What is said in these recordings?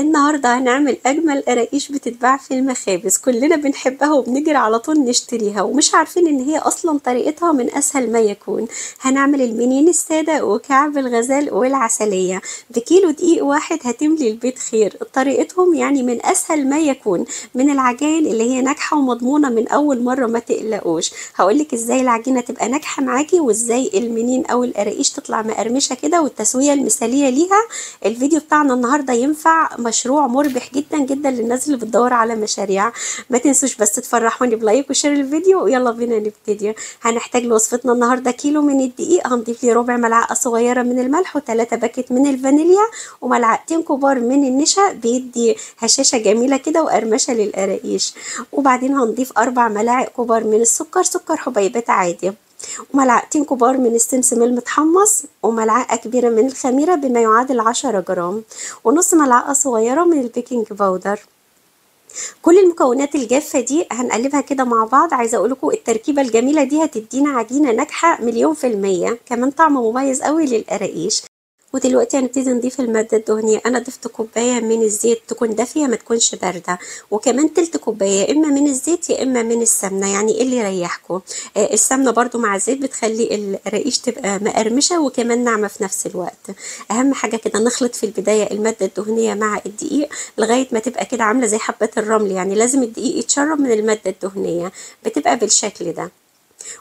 النهاردة هنعمل أجمل قراقيش بتتباع في المخابز. كلنا بنحبها وبنجري على طول نشتريها ومش عارفين إن هي أصلا طريقتها من أسهل ما يكون. هنعمل المنين السادة وكعب الغزال والعسلية. بكيلو دقيق واحد هتملي البيت خير. طريقتهم يعني من أسهل ما يكون. من العجائن اللي هي ناجحة ومضمونة من أول مرة ما تقلقوش. هقولك إزاي العجينة تبقى ناجحة معاكي وإزاي المنين أو القراقيش تطلع مقرمشة كده والتسوية المثالية ليها. الفيديو بتاعنا النهاردة ينفع. مشروع مربح جدا جدا للناس اللي بتدور على مشاريع. ما تنسوش بس تفرحوني ب like و share الفيديو ويلا بينا نبتدي. هنحتاج لوصفتنا النهارده كيلو من الدقيق. هنضيف لي ربع ملعقة صغيرة من الملح وثلاثة packet من الفانيليا وملعقتين كبار من النشا بيدي هشاشة جميلة كده وقرمشة للقراقيش. وبعدين هنضيف أربع ملاعق كبار من السكر. سكر حبيبات عادي. وملعقتين كبار من السمسم المتحمص وملعقة كبيرة من الخميرة بما يعادل عشرة جرام ونص ملعقة صغيرة من ال baking powder. كل المكونات الجافة دي هنقلبها كده مع بعض. عايزة أقولكم التركيبة الجميلة دي هتدينا عجينة ناجحة مليون في المية. كمان طعم مميز قوي للقراقيش ودلوقتي هنبتدي نضيف المادة الدهنية. أنا ضفت كوباية من الزيت تكون دافية ما تكونش باردة. وكمان تلت كوباية يا إما من الزيت يا إما من السمنة يعني إيه اللي يريحكم آه السمنة برضو مع الزيت بتخلي القراقيش تبقى مقرمشة وكمان ناعمة في نفس الوقت. أهم حاجة كده نخلط في البداية المادة الدهنية مع الدقيق لغاية ما تبقى كده عاملة زي حبات الرمل يعني لازم الدقيق يتشرب من المادة الدهنية. بتبقى بالشكل ده.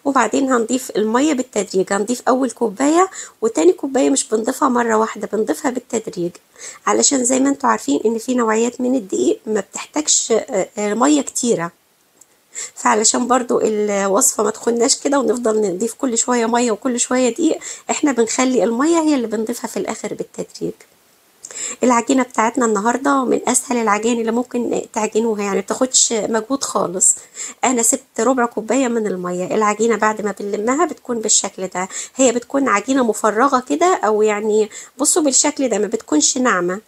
وبعدين هنضيف المية بالتدريج هنضيف أول كوباية وتاني كوباية مش بنضيفها مرة واحدة بنضيفها بالتدريج. علشان زي ما أنتوا عارفين إن في نوعيات من الدقيق ما بتحتاجش مية كتيرة. فعلشان برضو الوصفة ما تخناش كده ونفضل نضيف كل شوية مية وكل شوية دقيق إحنا بنخلي المية هي اللي بنضيفها في الآخر بالتدريج. العجينة بتاعتنا النهارده من أسهل العجائن اللي ممكن تعجنوها يعني بتاخدش مجهود خالص. أنا سبت ربع كوباية من المية. العجينة بعد ما بنلمها بتكون بالشكل ده. هي بتكون عجينة مفرغة كده أو يعني بصوا بالشكل ده ما بتكونش ناعمة.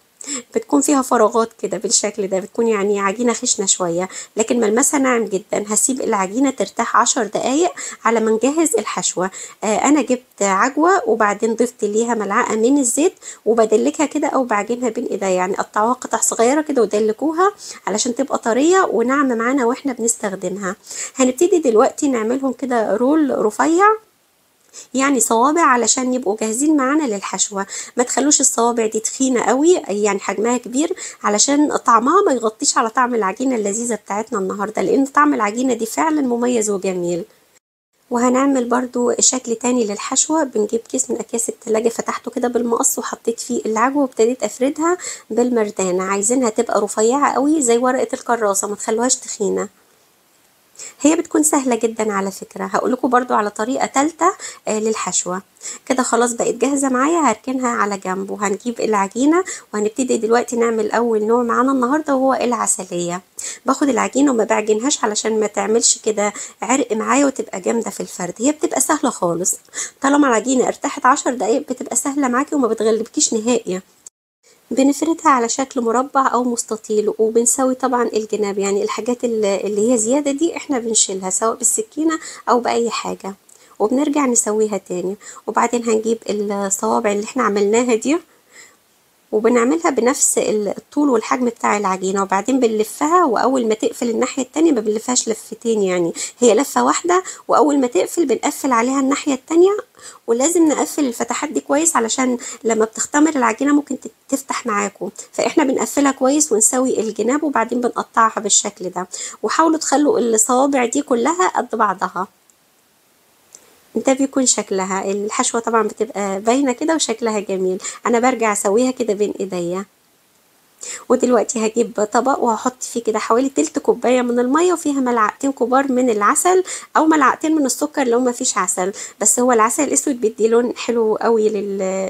بتكون فيها فراغات كده بالشكل ده بتكون يعني عجينة خشنة شوية لكن ملمسها ناعم جدا. هسيب العجينة ترتاح عشر دقايق على ما نجهز الحشوة. آه أنا جبت عجوة وبعدين ضفت ليها ملعقة من الزيت وبدلكها كده أو بعجنها بين إيديا. يعني قطعوها قطع صغيرة كده ودلكوها علشان تبقى طرية وناعمة معانا وإحنا بنستخدمها. هنبتدي دلوقتي نعملهم كده رول رفيع. يعني صوابع علشان يبقوا جاهزين معانا للحشوة. ما تخلوش الصوابع دي تخينة قوي يعني حجمها كبير علشان طعمها ما يغطيش على طعم العجينة اللذيذة بتاعتنا النهاردة لأن طعم العجينة دي فعلا مميز وجميل. وهنعمل برضو شكل تاني للحشوة. بنجيب كيس من أكياس التلاجة فتحته كده بالمقص وحطيت فيه العجوة وابتديت أفردها بالمردانة. عايزينها تبقى رفيعة قوي زي ورقة الكراسة ما تخلوهاش تخينة. هي بتكون سهلة جدا على فكرة. هقولكوا برضو على طريقة تالتة آه للحشوة. كده خلاص بقت جاهزة معايا هركنها على جنب وهنجيب العجينة وهنبتدي دلوقتي نعمل أول نوع معانا النهاردة وهو العسلية. باخد العجينة وما بعجنهاش علشان ما تعملش كده عرق معايا وتبقى جامدة في الفرد. هي بتبقى سهلة خالص. طالما العجينة ارتاحت عشر دقايق بتبقى سهلة معاكي وما بتغلبكيش نهائي. بنفردها على شكل مربع أو مستطيل وبنسوي طبعا الجناب يعني الحاجات اللي هي زيادة دي إحنا بنشيلها سواء بالسكينة أو بأي حاجة وبنرجع نسويها تاني. وبعدين هنجيب الصوابع اللي إحنا عملناها دي وبنعملها بنفس الطول والحجم بتاع العجينة وبعدين بنلفها وأول ما تقفل الناحية التانية ما بنلفهاش لفتين يعني. هي لفة واحدة وأول ما تقفل بنقفل عليها الناحية التانية. ولازم نقفل الفتحات دي كويس علشان لما بتختمر العجينة ممكن تفتح معاكم. فإحنا بنقفلها كويس ونسوي الجناب وبعدين بنقطعها بالشكل ده. وحاولوا تخلوا الصوابع دي كلها قد بعضها. ده بيكون شكلها الحشوة طبعا بتبقى باينة كده وشكلها جميل. أنا برجع أسويها كده بين إيديا. ودلوقتي هجيب طبق وهحط فيه كده حوالي تلت كوباية من المية وفيها ملعقتين كبار من العسل أو ملعقتين من السكر لو ما فيش عسل. بس هو العسل الأسود بيدي لون حلو قوي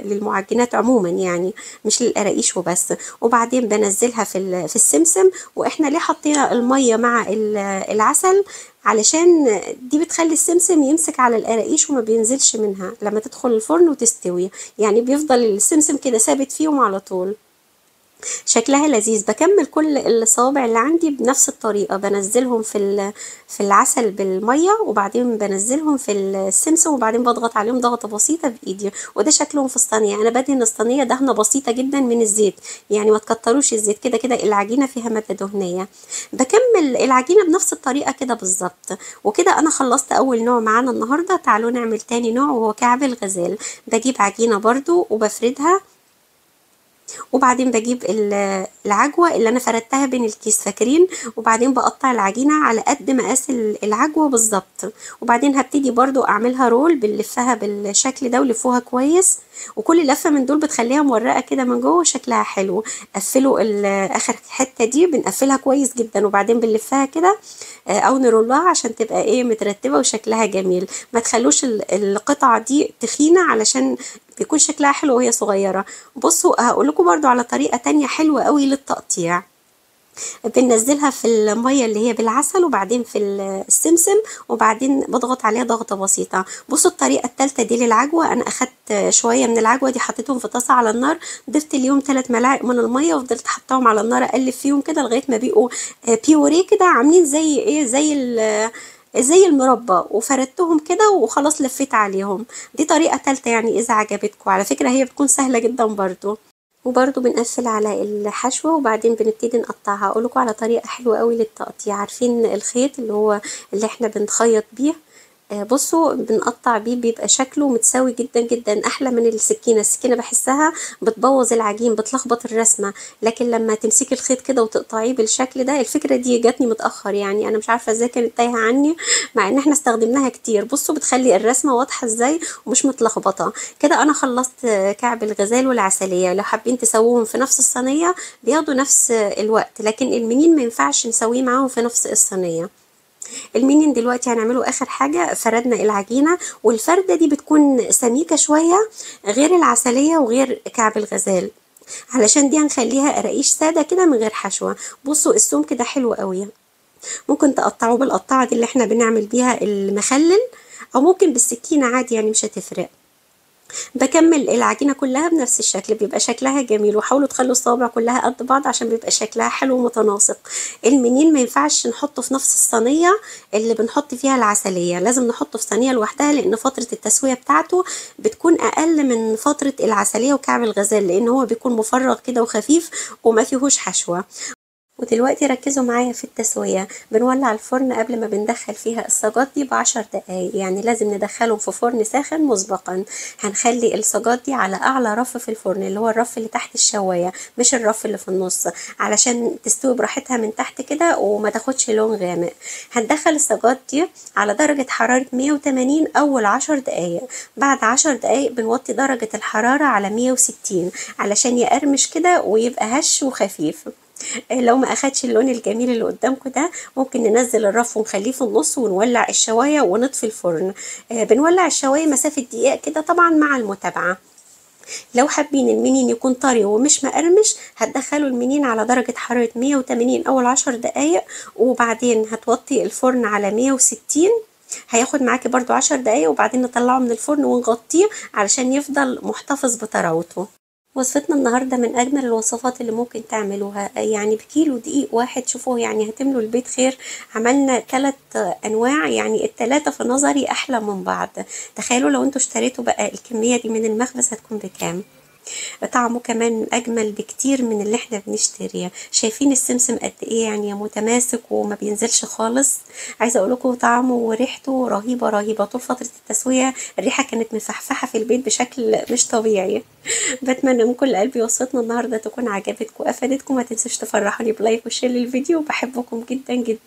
للمعجنات عموما يعني مش للقراقيش وبس. وبعدين بنزلها في في السمسم وإحنا ليه حطينا المية مع العسل؟ علشان دي بتخلي السمسم يمسك على القراقيش وما بينزلش منها لما تدخل الفرن وتستوي. يعني بيفضل السمسم كده ثابت فيهم على طول. شكلها لذيذ. بكمل كل الصوابع اللي عندي بنفس الطريقة. بنزلهم في في العسل بالمية وبعدين بنزلهم في السمسم وبعدين بضغط عليهم ضغطة بسيطة بإيدي. وده شكلهم في الصينية. أنا بدهن الصينية دهنة بسيطة جدا من الزيت. يعني ما تكتروش الزيت. كده كده العجينة فيها مادة دهنية. بكمل العجينة بنفس الطريقة كده بالظبط. وكده أنا خلصت أول نوع معانا النهاردة. تعالوا نعمل تاني نوع وهو كعب الغزال. بجيب عجينة برضو وبفردها. وبعدين بجيب ال- العجوة اللي أنا فردتها بين الكيس فاكرين وبعدين بقطع العجينة على قد مقاس ال- العجوة بالظبط. وبعدين هبتدي برضو أعملها رول بنلفها بالشكل ده ولفوها كويس. وكل لفة من دول بتخليها مورقة كده من جوه شكلها حلو. قفلوا آخر حتة دي بنقفلها كويس جدا وبعدين بنلفها كده آه، أو نرولها عشان تبقى إيه مترتبة وشكلها جميل. ما تخلوش ال- القطعة دي تخينة علشان بيكون شكلها حلو وهي صغيرة. بصوا هقول لكم برضو على طريقة تانية حلوة قوي للتقطيع. بننزلها في المية اللي هي بالعسل وبعدين في السمسم وبعدين بضغط عليها ضغطة بسيطة. بصوا الطريقة التالتة دي للعجوة. أنا أخدت شوية من العجوة دي حطيتهم في طاسة على النار. ضفت اليوم ثلاث ملاعق من المية وفضلت حطاهم على النار أقلب فيهم كده لغاية ما بيبقوا آه، بيوريه كده عاملين زي إيه زي زي المربى وفردتهم كده وخلاص لفيت عليهم. دي طريقة تالتة يعني إذا عجبتكم. على فكرة هي بتكون سهلة جدا برضو. وبرضو بنقفل على الحشوة وبعدين بنبتدي نقطعها. اقولكوا على طريقة حلوة قوي للتقطيع. عارفين الخيط اللي هو اللي إحنا بنخيط بيه؟ بصوا بنقطع بيه بيبقى شكله متساوي جدا جدا أحلى من السكينة. السكينة بحسها بتبوظ العجين بتلخبط الرسمة. لكن لما تمسكي الخيط كده وتقطعيه بالشكل ده الفكرة دي جاتني متأخر. يعني أنا مش عارفة إزاي كانت تايهة عني مع إن إحنا استخدمناها كتير. بصوا بتخلي الرسمة واضحة إزاي ومش متلخبطة. كده أنا خلصت آه، كعب الغزال والعسلية. لو حابين تسووهم في نفس الصينية بياخدوا نفس آه، الوقت. لكن المنين ما ينفعش نسويه معاهم في نفس الصينية. المينين دلوقتي هنعمله آخر حاجة فردنا العجينة والفردة دي بتكون سميكة شوية غير العسلية وغير كعب الغزال. علشان دي هنخليها قراقيش سادة كده من غير حشوة. بصوا السمك كده حلو قوي. ممكن تقطعوه بالقطاعة دي اللي إحنا بنعمل بيها المخلل أو ممكن بالسكينة عادي يعني مش هتفرق. بكمل العجينة كلها بنفس الشكل بيبقى شكلها جميل وحاولوا تخلوا الصوابع كلها قد بعض عشان بيبقى شكلها حلو ومتناسق. المنين ما ينفعش نحطه في نفس الصينية اللي بنحط فيها العسلية لازم نحطه في صينية لوحدها لأن فترة التسوية بتاعته بتكون أقل من فترة العسلية وكعب الغزال لأن هو بيكون مفرغ كده وخفيف وما فيهوش حشوة. ودلوقتي ركزوا معايا في التسوية. بنولع الفرن قبل ما بندخل فيها الصاجات دي بعشر دقايق. يعني لازم ندخلهم في فرن ساخن مسبقا. هنخلي الصاجات دي على أعلى رف في الفرن اللي هو الرف اللي تحت الشواية مش الرف اللي في النص. علشان تستوي براحتها من تحت كده وما تاخدش لون غامق. هندخل الصاجات دي على درجة حرارة 180 أول عشر دقايق. بعد عشر دقايق بنوطي درجة الحرارة على 160 علشان يقرمش كده ويبقى هش وخفيف. لو ما أخدش اللون الجميل اللي قدامكم ده ممكن ننزل الرف ونخليه في النص ونولع الشواية ونطفي الفرن. آه، بنولع الشواية مسافة دقيقة كده طبعا مع المتابعة. لو حابين المنين يكون طري ومش مقرمش هتدخلوا المنين على درجة حرارة 180 أول عشر دقايق وبعدين هتوطي الفرن على 160 هياخد معاكي برضو عشر دقايق وبعدين نطلعه من الفرن ونغطيه علشان يفضل محتفظ بطراوته. وصفتنا النهارده من أجمل الوصفات اللي ممكن تعملوها. يعني بكيلو دقيق واحد شوفوا يعني هتملوا البيت خير. عملنا ثلاث أنواع يعني الثلاثه في نظري أحلى من بعض. تخيلوا لو أنتوا اشتريتوا بقى الكمية دي من المخبز هتكون بكام؟ طعمه كمان أجمل بكتير من اللي إحنا بنشتريه. شايفين السمسم قد إيه يعني متماسك وما بينزلش خالص. عايزة أقول لكم طعمه وريحته رهيبة رهيبة. طول فترة التسوية الريحة كانت مفحفحة في البيت بشكل مش طبيعي. بتمنى من كل قلبي وصفتنا النهارده تكون عجبتكم. وافادتكم ما تنسوش تفرحوني ب like و share للفيديو. بحبكم جدا جدا.